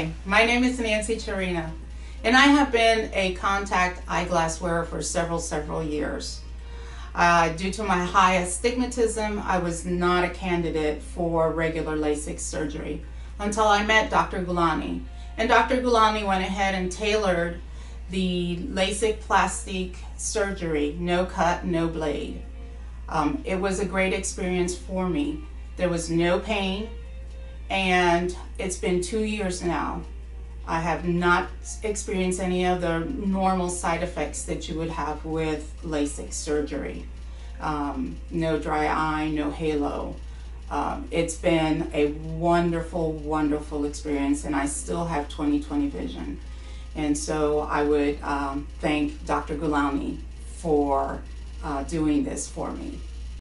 Hi, my name is Nancy Charina, and I have been a contact eyeglass wearer for several, several years. Uh, due to my high astigmatism, I was not a candidate for regular LASIK surgery until I met Dr. Gulani. And Dr. Gulani went ahead and tailored the LaZrPlastique surgery, no cut, no blade. Um, it was a great experience for me. There was no pain, and it's been two years now. I have not experienced any of the normal side effects that you would have with LASIK surgery. Um, no dry eye, no halo. Um, it's been a wonderful, wonderful experience, and I still have 20/20 vision. And so I would um, thank Dr. Gulani for uh, doing this for me.